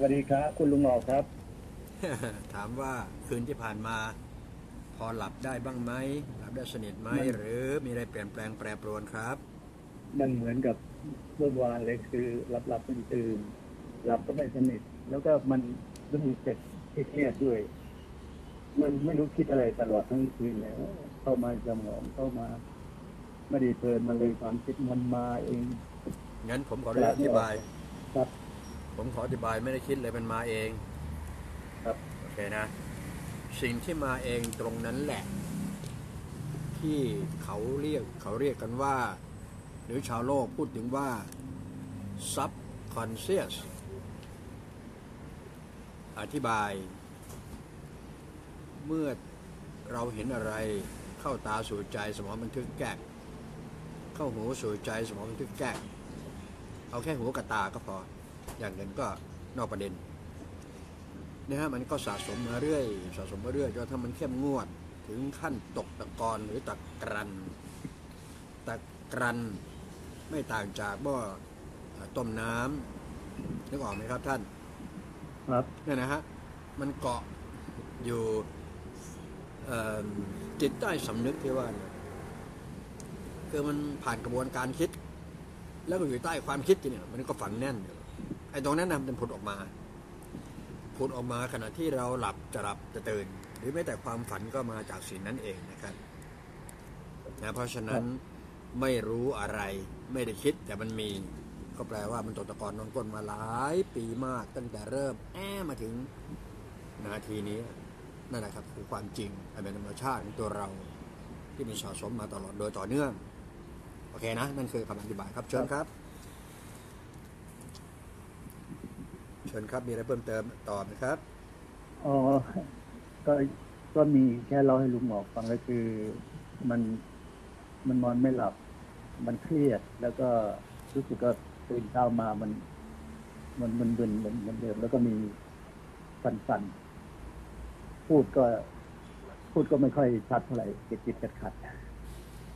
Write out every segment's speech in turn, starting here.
วัสดีครับ คุณลุงหลอกครับ ถามว่าคืนที่ผ่านมา พอหลับได้บ้างไหมหลับได้สนิทไหมไม่หรือมีอะไรเปลี่ยนแปลงแปรปรวนครับ มันเหมือนกับเมื่อวานเลยคือหลับหลับตื่นตื่นหลับก็ไม่สนิท แล้วก็มันรู้สึกเครียดด้วย มันไม่รู้คิดอะไรตลอดทั้งคืนแล้ว เข้ามาสมองเข้ามาไม่ได้เพลินมันเลยความคิดมันมาเองงั้นผมขออนุญาตอธิบายครับ ผมขออธิบายไม่ได้คิดเลยมันมาเองครับโอเคนะ สิ่งที่มาเองตรงนั้นแหละ ที่เขาเรียกเขาเรียกกันว่า หรือชาวโลกพูดถึงว่า subconscious อธิบาย เมื่อเราเห็นอะไรเข้าตาสู่ใจสมองบันทึกแกกเข้าหูสู่ใจสมองบันทึกแกกเอาแค่หูกับตาก็พอ อย่างอื่นก็นอกประเด็นนะฮะมันก็สะสมมาเรื่อยสะสมมาเรื่อยจนถ้ามันเข้มงวด ถึงขั้นตกตะกอนหรือตะกรันตะกรันไม่ต่างจากบ่อต้มน้ำนึกออกไหมครับท่าน ครับเนี่ยนะฮะมันเกาะอยู่เอ่อจิตใต้สำนึกที่ว่าเนี่ยคือมันผ่านกระบวนการคิด แล้วมันอยู่ใต้ความคิดเนี่ยมันก็ฝังแน่นอยู่ ไอ้ตรงนั้นนะมันผุดออกมาผุดออกมาขณะที่เราหลับจะหลับจะตื่น หรือแม้แต่ความฝันก็มาจากสิ่งนั้นเองนะครับนะเพราะฉะนั้นไม่รู้อะไรไม่ได้คิดแต่มันมี ก็แปลว่ามันตกตะกอนนอนก้นมาหลายปีมากตั้งแต่เริ่มแอมาถึงนาทีนี้นั่นแหละครับคือความจริงอันเป็นธรรมชาติของตัวเราที่มีสะสมมาตลอดโดยต่อเนื่อง โอเคนะ นั่นคือคำอธิบายครับเชิญครับ ชิญครับ มีอะไรเพิ่มเติมต่อไหมครับอ๋อก็ก็มีแค่เล่าให้ลุงหมอกฟังก็คือมันมันนอนไม่หลับ มันเครียด แล้วก็รู้สึกก็ตื่นเช้ามามัน มันมันเบินเหมือนเหมือนเดิมแล้วก็มีสันสันๆพูดก็ พูดก็ไม่ค่อยชัดเท่าไหร่ติดติดขัดขัด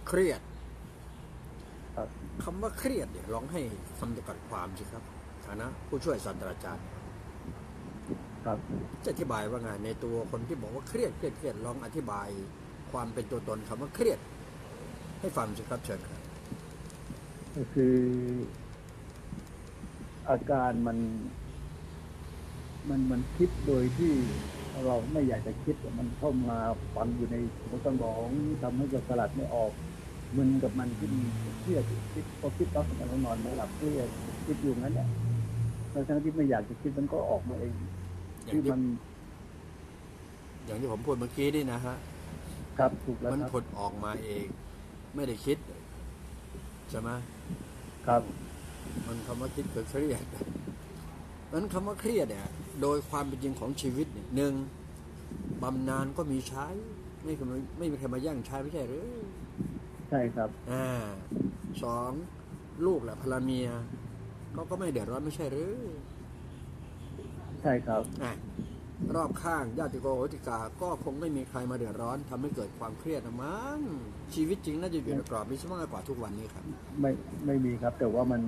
เครียดๆครับคำว่าเครียดเนี่ยลองให้คำจำกัดความสิครับ ฐานะผู้ช่วยศาสตราจารย์ครับจะอธิบายว่าไงในตัวคนที่บอกว่าเครียดเครียดเครียดลองอธิบาย ความเป็นตัวตนคำว่าเครียด ให้ฟังสิครับเชิญครับก็คือ อาการมัน มันมันคิดโดยที่เราไม่อยากจะคิดมันเข้ามาฝังอยู่ในหัวสมองทำให้เราสลัดไม่ออกมึนกับมันที่มีเครียดคิดพอคิดปั๊บมันนอนไม่หลับเครียดคิดอยู่งั้นแหละ แล้วทั้งที่ไม่อยากจะคิดมันก็ออกมาเองอย่างที่ที่มัน อย่างที่ผมพูดเมื่อกี้นี่นะฮะครับถูกแล้วมันครับผลออกมาเอง ไม่ได้คิดใช่ไหมครับ มันคำว่าคิดคือเครียดนั้นคำว่าเครียดเนี่ย โดยความเป็นจริงของชีวิตเนี่ยหนึ่งบำนาญก็มีใช้ ไม่เคยไม่มีใครมาแย่งใช้ไม่ใช่หรือใช่ครับ อ่าสองลูกและภรรเมีย เขาก็ไม่เดือดร้อนไม่ใช่หรือใช่ครับอะรอบข้างญาติโกโหติกา ก็คงไม่มีใครมาเดือดร้อนทำให้เกิดความเครียดนะมั้งชีวิตจริงน่าจะอยู่ในกรอบนี้ซะมากกว่าทุกวันนี้ครับ ไม่ไม่มีครับ แต่ว่ามัน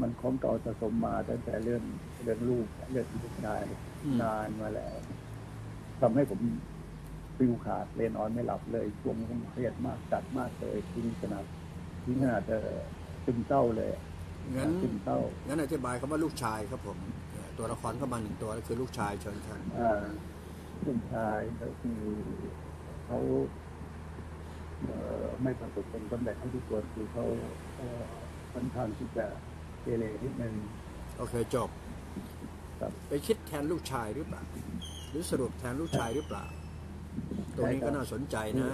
มันของเก่าสะสมมาตั้งแต่เรื่องเรื่องลูกเรื่องลูกชายอืมนานมาแล้วทำให้ผมฟิวขาดเลนออนไม่หลับเลยช่วงนี้เครียดมากจัดมากเลยทิ้งขนาดทิ้งขนาดเออซึมเศร้าเลย งั้นซึมเศร้างั้นอธิบายคำว่าลูกชายครับผมเอ่อตัวละครเข้ามาหนึ่งตัวก็คือลูกชายเชิญครับอ่าซึมชายก็คือเขาเอ่อไม่ประสบผลสำเร็จเท่าที่ควรคือเขาเอ่อค่อนข้างที่จะเกเรนิดนึงโอเคจบครับไปคิดแทนลูกชายหรือเปล่า หรือสรุปแทนลูกชายหรือเปล่า ตรงนี้ก็น่าสนใจนะ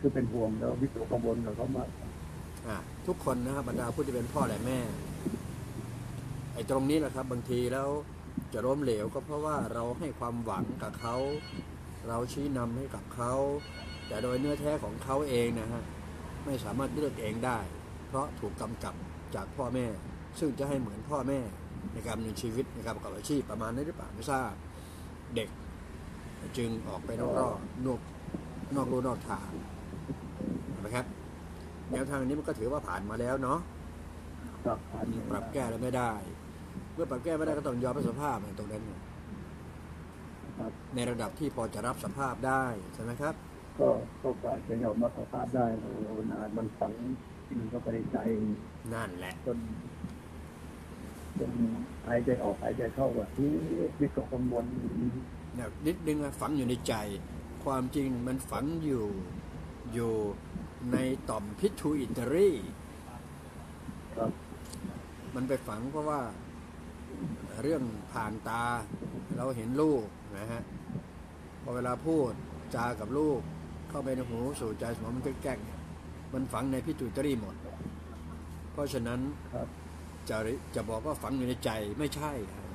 คือเป็นห่วงแล้ววิตกกังวลกับเขามากอะ ทุกคนนะครับบรรดาผู้ที่เป็นพ่อและแม่ ไอ้ตรงนี้แหละครับบางทีแล้วจะล้มเหลวก็เพราะว่าเราให้ความหวังกับเขา เราชี้นำให้กับเขา แต่โดยเนื้อแท้ของเขาเองนะฮะไม่สามารถเลือกเองได้ เพราะถูกกำกับจากพ่อแม่ ซึ่งจะให้เหมือนพ่อแม่ในการดำเนินชีวิตในการประกอบอาชีพประมาณนี้หรือเปล่าไม่ทราบเด็ก จึงออกไปนอกรอบนอกนอกรูนอกทางนะครับ แนวทางนี้มันก็ถือว่าผ่านมาแล้วเนาะปรับผ่านปรับแก้แล้วไม่ได้ เมื่อปรับแก้ไม่ได้ก็ต้องยอมรับสภาพในตรงนั้นเนี่ยครับในระดับที่พอจะรับสภาพได้ใช่ไหมครับ ก็ก็กว่าจะยอมรับสภาพได้โอ้โหนานมันฝังกินเข้าไปในใจนั่นแหละจนจนหายใจออกหายใจเข้าว่าที่วิตกกังวลเนี่ยนิดนึงอะฝังอยู่ในใจ ความจริงมันฝังอยู่อยู่ ในต่อมพิทูอิตรีครับมันไปฝังเพราะว่าเรื่องผ่านตาเราเห็นลูกนะฮะพอเวลาพูดจากับลูก เข้าไปในหูสู่ใจสมองมันก็แกล้งเนี่ยมันฝังในพิทูอิตรีหมด เพราะฉะนั้นครับจะจะบอกว่าฝังอยู่ในใจไม่ใช่ครับ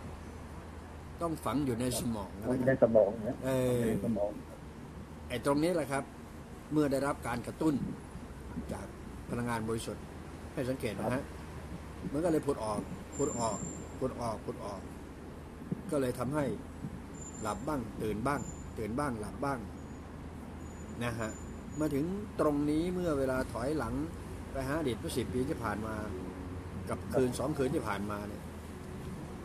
ต้องฝังอยู่ในสมองนะมันคในรับสมองเนี่ยเออในสมองไอ้ตรงนี้แหละครับ เมื่อได้รับการกระตุ้นจากพลังงานบริสุทธิ์ให้สังเกตนะฮะมันก็เลยผุดออกผุดออกผุดออกผุดออก ก็เลยทำให้หลับบ้าง ตื่นบ้าง ตื่นบ้างหลับบ้างนะฮะมาถึงตรงนี้เมื่อเวลาถอยหลังไปหาอดีตเมื่อสิบปีที่ผ่านมา กับคืนสองคืนที่ผ่านมาเนี่ย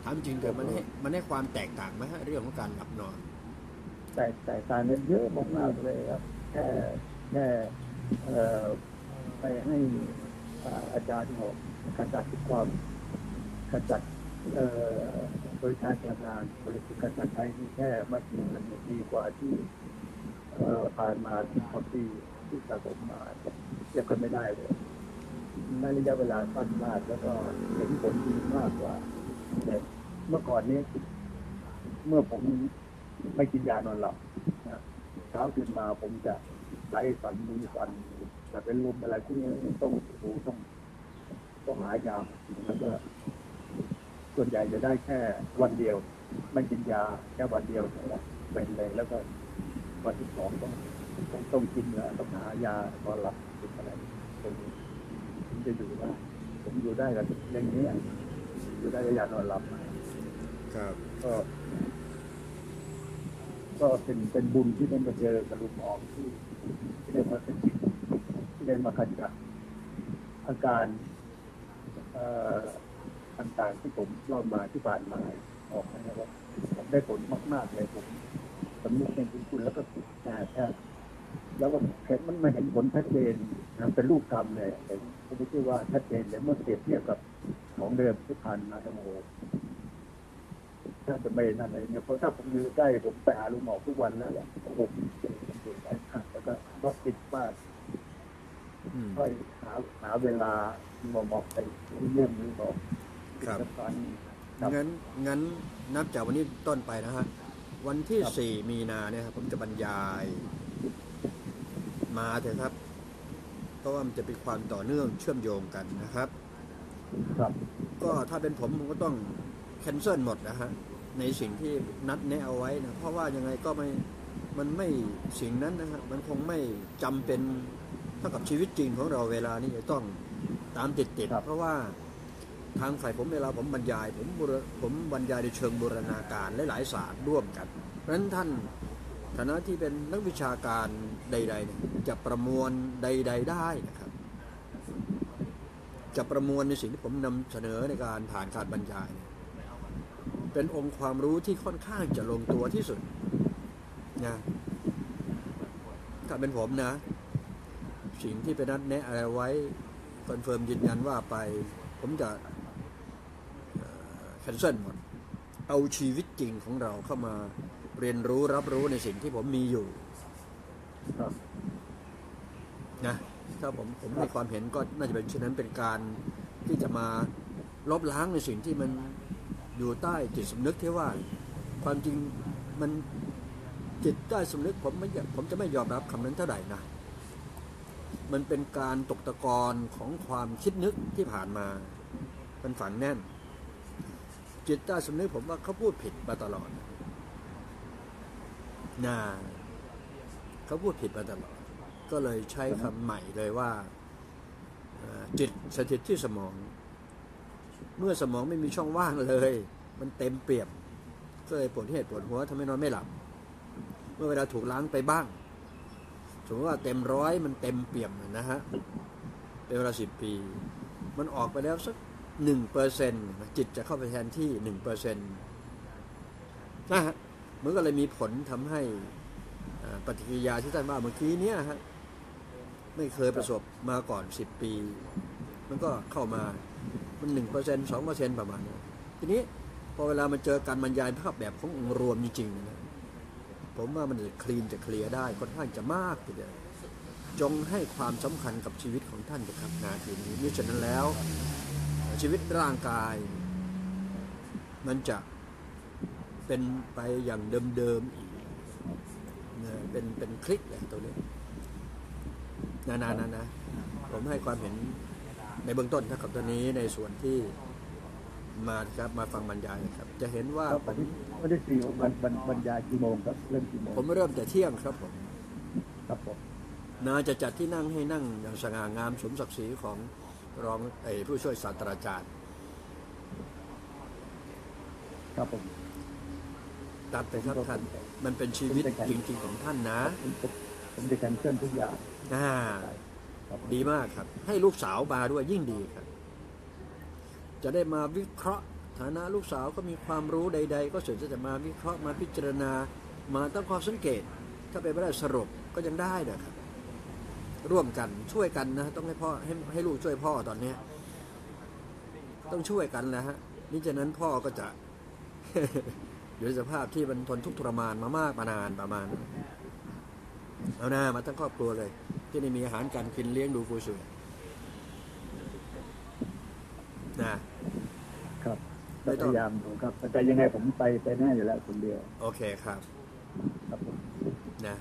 ถามจริงเกิดมันให้มันให้ความแตกต่างไหมฮะเรื่องของการหลับนอน แต่แต่การนั้นเยอะมากๆเลยครับแค่ แค่ไปให้อาจารย์บอกขจัดความขจัดเอ่อบริการพลังงานบริการจัดใช้นี่แค่ไม่กี่นาทีดีกว่าที่ผ่านมาที่พอปีที่สะสมมาเทียบกันไม่ได้เลยในระยะเวลาสั้นมากแล้วก็เห็นผลดีมากกว่าแต่เมื่อก่อนนี้ เมื่อผมไม่กินยานอนหลับเช้าตื่นมาผมจะ ไหลฝันมือฝันแต่เป็นลมอะไรพวกนี้ต้องโอ้โหต้องต้องหายาแล้วก็ส่วนใหญ่จะได้แค่วันเดียวไม่กินยาแค่วันเดียวนะเป็นเลยแล้วก็วันที่สองต้องต้องต้องกินยาต้องหายานอนหลับกินอะไรตรงนี้ผมจะอยู่ได้ผมอยู่ได้กับอย่างนี้ยอยู่ได้กับยานอนหลับครับก็ ก็เป็นเป็นบุญที่ได้มาเจอกับลุงหมอที่ที่ได้มาเป็นจิตที่ได้มาขจัดอาการอ่อต่างๆที่ผมเล่ามาที่ผ่านมาออกนะครับผมได้ผลมากๆเลยผมสำนึกในบุญคุณแล้วก็แต่แค่แล้วก็เห็นมันมาเห็นผลชัดเจนนะเป็นรูปธรรมเลยผมไม่ใช่ว่าชัดเจนเลยเมื่อเปรียบเทียบกับของเดิมที่ผ่านมาทั้งหมด ถ้าจะไม่นั่นอะไรเนี่ยเพราะถ้าผมอยู่ใกล้ผมไปหาลุงหมอทุกวันแล้วแหละผมอยู่ใกล้แล้วก็รถติดมากอืมค่อยหาหาเวลาหมอหมอไปเยี่ยมลุงหมอครับตอนครับงั้นงั้นนับจากวันนี้ต้นไปนะฮะวันที่ครับสี่มีนาเนี่ยครับผมจะบรรยาย มาเถอะครับ เพราะว่ามันจะเป็นความต่อเนื่องเชื่อมโยงกันนะครับ ครับ ก็ถ้าเป็นผมผมก็ต้องแคนเซิลหมดนะฮะ ในสิ่งที่นัดแนะเอาไว้นะเพราะว่ายังไงก็ไม่มันไม่สิ่งนั้นนะฮะมันคงไม่จำเป็นเท่ากับชีวิตจริงของเราเวลานี้จะต้องตามติดติดๆครับเพราะว่าทางฝ่ายผมเวลาผมบรรยาย ผมบูรผมบรรยายในเชิงบูรณาการหลายๆศาสตร์ร่วมกัน เพราะฉะนั้นท่านฐานะที่เป็นนักวิชาการใดๆเนี่ยจะประมวลใด ๆ ได้นะครับ จะประมวลในสิ่งที่ผมนำเสนอในการผ่านการบรรยายเนี่ย เป็นองค์ความรู้ที่ค่อนข้างจะลงตัวที่สุดนะถ้าเป็นผมนะ สิ่งที่เป็นนัดแนะอะไรไว้ confirm ยืนยันว่าไป ผมจะ cancel หมด เอาชีวิตจริงของเราเข้ามาเรียนรู้รับรู้ในสิ่งที่ผมมีอยู่นะถ้าผมผมมีความเห็นก็น่าจะเป็นเช่นนั้นเป็นการที่จะมาลบล้างในสิ่งที่มัน อยู่ใต้จิตสำนึกที่ว่า ความจริงมันจิตใต้สำนึกผมไม่ผมจะไม่ยอมรับคำนั้นเท่าไหร่นะมันเป็นการตกตะกอนของความคิดนึกที่ผ่านมามันฝังแน่น จิตใต้สำนึกผมว่าเขาพูดผิดมาตลอดนะเขาพูดผิดมาตลอด ก็เลยใช้คำใหม่เลยว่าจิตสถิตที่สมอง เมื่อสมองไม่มีช่องว่างเลย มันเต็มเปี่ยมก็เลยปวดเหตุปวดหัวทำให้นอนไม่หลับ เมื่อเวลาถูกล้างไปบ้างสมมติว่าเต็มร้อยมันเต็มเปี่ยมนะฮะเป็นเวลาสิบปี มันออกไปแล้วสักหนึ่งเปอร์เซ็นจิตจะเข้าไปแทนที่หนึ่งเปอร์เซ็นนะฮะมันก็เลยมีผลทำให้ปฏิกิริยาที่ท่านว่าเมื่อกี้เนี้ฮะไม่เคยประสบมาก่อนสิบปี มันก็เข้ามา มันหนึ่งเปอร์เซ็นต์สองเปอร์เซ็นต์ประมาณนี้ทีนี้พอเวลามันเจอการบรรยายภาพแบบขององค์รวมจริงๆนะผมว่ามันจะคลีนจะเคลียร์ได้ค่อนข้างจะมากทีเดียวจงให้ความสำคัญกับชีวิตของท่านนะครับนาทีนี้มิฉะนั้นแล้ว ชีวิตร่างกาย มันจะเป็นไปอย่างเดิมๆอีกเป็นเป็นคลิกเลยตัวนี้นานานะนะผมให้ความเห็น ในเบื้องต้นนะครับตอนนี้ในส่วนที่มาครับมาฟังบรรยายครับ จะเห็นว่าครับผวันมที่วันที่สี่บรรบรรบรรยายกี่โมงครับเริ่มกี่โมงผมเริ่มแต่เที่ยงครับผมครับผมนาจะจัดที่นั่งให้นั่งอย่างสง่างามสมศักดิ์ศรีของรองเออผู้ช่วยศาสตราจารย์ ครับผมตัดไปครับท่านมันเป็นชีวิตจริงๆของท่านนะ ผมผมผมจะแคนเซิลทุกอย่างอ่าครับผม ดีมากครับ ให้ลูกสาวมาด้วยยิ่งดีครับ จะได้มาวิเคราะห์ ฐานะลูกสาวก็มีความรู้ใด ๆ ก็ส่วนจะมาวิเคราะห์มาพิจารณา มาตั้งข้อสังเกต ถ้าเป็นไม่ได้สรุปก็ยังได้นะครับ ร่วมกันช่วยกันนะ ต้องให้พ่อให้ให้ลูกช่วยพ่อตอนเนี้ยต้องช่วยกันนะฮะนี่ฉะนั้นพ่อก็จะอยู่ในสภาพที่มันทนทุกข์ทรมานมามากมานานประมาณ เอาหน้ามาทั้งครอบครัวเลย ที่ได้มีอาหารการกินเลี้ยงดูกูสวยนะครับไม่ต้องพยายามดูครับแต่ยังไงผมไปไปแน่อยู่แล้วคนเดียว โอเคครับ ครับผมนะ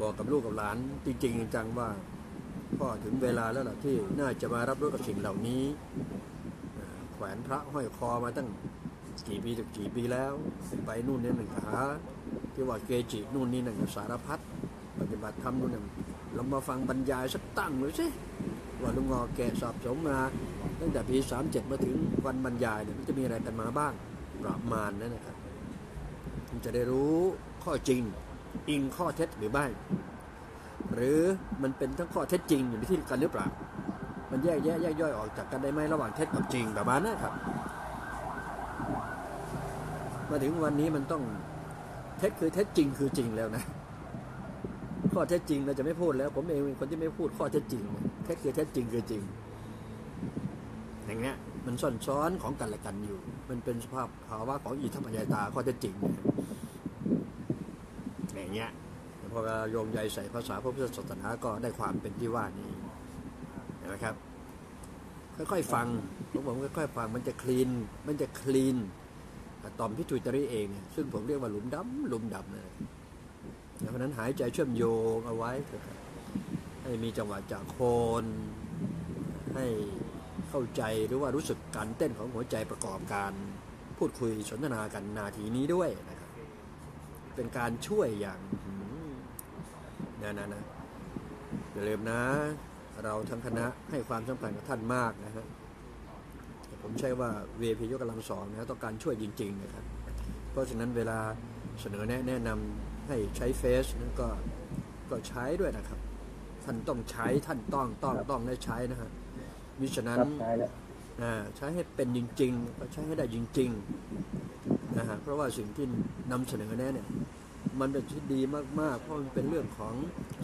บอกกับลูกกับหลานจริง ๆ จังๆว่าพ่อถึงเวลาแล้วล่ะที่น่าจะมารับรู้กับสิ่งเหล่านี้อ่าแขวนพระห้อยคอมาตั้งกี่ปีถึงกี่ปีแล้วไปนู่นนี่หนึ่งหาที่ว่าเกจินู่นนี่หนึ่งสารพัดปฏิบัติธรรมนู่นหนึ่ง เรามาฟังบรรยายสักตั้งเลยสิว่าลุงงอแกะสอบสมมาตั้งแต่ปีสามเจ็ดมาถึงวันบรรยายเนี่ยมันจะมีอะไรกันมาบ้างประมาณนั้นนะครับมันจะได้รู้ข้อจริง อิงข้อเท็จหรือไม่หรือมันเป็นทั้งข้อเท็จจริงอยู่ในที่กันหรือเปล่า มันแยกแยะแยกย่อยออกจากกันได้ไหมระหว่างเท็จกับจริงประมาณนั้นครับ มาถึงวันนี้มันต้องเท็จคือเท็จจริงคือจริงแล้วนะ ข้อเท็จจริงเราจะไม่พูดแล้ว ผมเองเป็นคนที่ไม่พูดข้อเท็จจริงนะเท็จคือเท็จจริงคือจริง อย่างเงี้ย มันซ่อนซ้อนของกันและกันอยู่ มันเป็นสภาพภาวะของอิทธิปัญญาตาข้อเท็จจริงอย่างเงี้ยพอเราโยงใยใส่ภาษาพระพุทธศาสนาก็ได้ความเป็นที่ว่านี้นไหมครับ ค่อยๆฟังผมบอกค่อยๆฟังมันจะคลีน มันจะคลีนต่อมพิทูตรีเองเนี่ยซึ่งผมเรียกว่าหลุมดำหลุมดำเลย เพราะนั้นหายใจเชื่อมโยงเอาไว้ ให้มีจังหวะจากโคนให้เข้าใจหรือว่ารู้สึกการเต้นของหัวใจประกอบการพูดคุยสนทนากันนาทีนี้ด้วยนะครับ เป็นการช่วยอย่างนะนะนะอย่าลืมนะ เราทั้งคณะให้ความสำคัญกับท่านมากนะฮะผมใช่ว่าเวพียกกำลังสอนนะต้องการช่วยจริง ๆ นะครับ เพราะฉะนั้นเวลาเสนอแนะแนะนำ ให้ใช้เฟซนั้นก็ก็ใช้ด้วยนะครับ ท่านต้องใช้ท่านต้องต้องต้องได้ใช้นะฮะมิฉะนั้นครับใช่แล้วอ่าใช้ให้เป็นจริงๆก็ใช้ให้ได้จริงๆนะฮะเพราะว่าสิ่งที่นำเสนอแนะเนี่ยมันเป็นที่ดีมากๆ เพราะมันเป็นเรื่องของ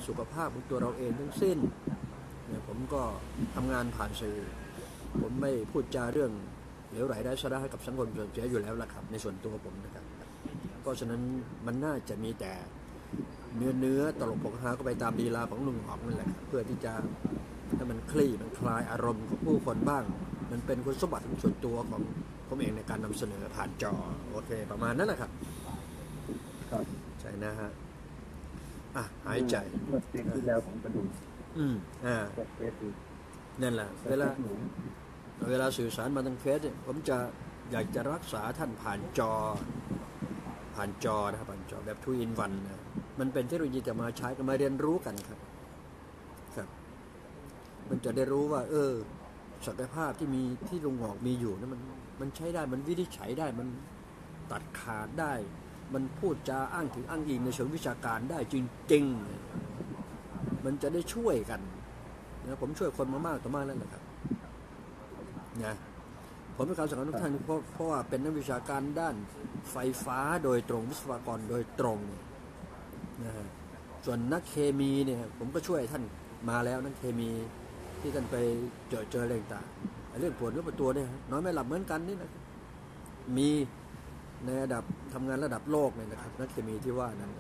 สุขภาพของตัวเราเองทั้งสิ้นเนี่ยผมก็ทำงานผ่านสื่อ ผมไม่พูดจาเรื่องเหลวไหลได้สาระให้กับสังคมเสื่อมเสียอยู่แล้วล่ะครับ ในส่วนตัวผมนะครับ เพราะฉะนั้นมันน่าจะมีแต่เนื้อเนื้อตลกปกฮาก็ไปตามลีลาของลุงหอมนั่นแหละเพื่อที่จะให้มันคลี่มันคลายอารมณ์ของผู้คนบ้าง มันเป็นคุณสมบัติส่วนตัวของผมเองในการนำเสนอผ่านจอโอเคประมาณนั้นแหละครับครับใช่นะฮะอะหายใจเมื่อปีที่แล้วผมก็ดูอืมอ่านั่นแหละเวลาเวลาสื่อสารมาทางเฟซผมจะอยากจะรักษาท่านผ่านจอ ผ่านจอนะครับผ่านจอแบบทูอินวันนะมันเป็นเทคโนโลยีจะมาใช้กันมาเรียนรู้กันครับ ครับ มันจะได้รู้ว่า เออศักยภาพที่มีที่ลุงหอกมีอยู่นะมันมันใช้ได้มันวินิจฉัยได้มันตัดขาดได้ มันพูดจาอ้างถึงอ้างอิงในเชิงวิชาการได้จริงๆ มันจะได้ช่วยกันนะผมช่วยคนมามากต่อมากแล้วนะครับนะ ผมเป็นการสอนทุกท่านเพราะเพราะว่าเป็นนักวิชาการด้านไฟฟ้าโดยตรงวิศวกรโดยตรงนะฮะส่วนนักเคมีเนี่ยผมก็ช่วยท่านมาแล้วนักเคมีที่ท่านไปเจอเจออะไรต่างเรื่องปวดเรื่องปวดตัวเนี่ยน้อยไม่หลับเหมือนกันนี่นะมีในระดับทำงานระดับโลกเลยนะครับ นักเคมีที่ว่านั้น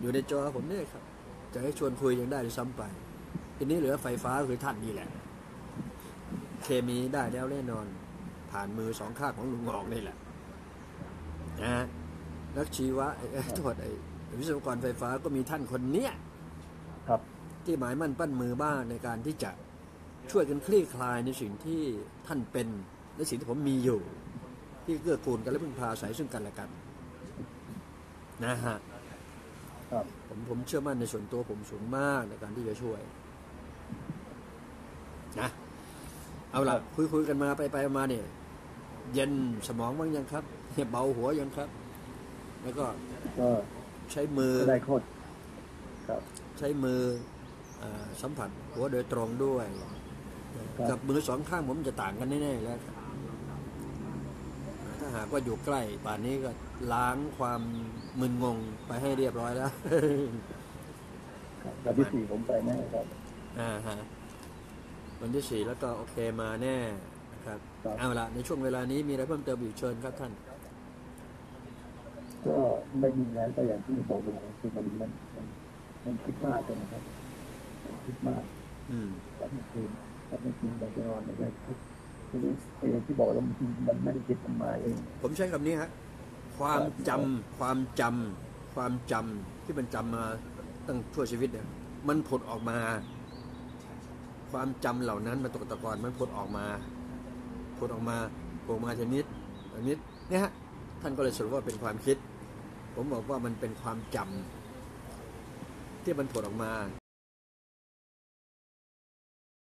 อยู่ในจอผมเนี่ยครับ จะให้ชวนคุยยังได้ด้วยซ้ำไปทีนี้เหลือไฟฟ้าคือท่านนี่แหละ เคมีได้แล้วแน่นอน ผ่านมือสองข้างของลุงงอกนี่แหละนะฮะนักชีวะไอ้ไอ้โทษไอ้วิศวกรไฟฟ้าก็มีท่านคนเนี้ยครับที่หมายมั่นปั้นมือบ้างในการที่จะช่วยกันคลี่คลายในสิ่งที่ท่านเป็นและสิ่งที่ผมมีอยู่ ที่เกื้อกูลกันและพึ่งพาอาศัยซึ่งกันและกัน นะฮะครับผมผมเชื่อมั่นในส่วนตัวผมสูงมากในการที่จะช่วย นะ เอาละคุยคุยกันมาไปไปมาเนี่ย เย็นสมองบ้างยังครับเบาหัวยังครับ แล้วก็ก็ใช้มือได้โคตรครับใช้มือเออสัมผัสหัวโดยตรงด้วย กับมือสองข้างผมจะต่างกันแน่ๆแล้วครับถ้าหากว่าอยู่ใกล้ป่านนี้ก็ล้างความมึนงงไปให้เรียบร้อยแล้วครับวันที่สี่ผมไปแน่ครับอ่าฮะ วันที่สี่แล้วก็โอเคมาแน่นะครับครับ เอาละในช่วงเวลานี้มีอะไรเพิ่มเติมอีกเชิญครับท่าน ก็ไม่มีแล้วก็อย่างที่บอกไปคือมันมันมันมันคิดมากเลยนะครับมันคิดมากอืม ตอนกลางคืนตอนกลางคืนเราจะนอนไม่ได้คิดทีนี้ไอ้อย่างที่บอกแล้วมันมันไม่ได้คิดทำไมาเองผมใช้คำนี้ฮะความจำความจำความจำที่มันจำมาตั้งชั่วชีวิตเนี่ยมันผลออกมา ความจำเหล่านั้นมันตกตะกอนมันผลออกมาผลออกมาโผล่มาชนิดชนิดเนี่ยฮะท่านก็เลยสรุปว่าเป็นความคิด ผมบอกว่ามันเป็นความจำที่มันผลออกมา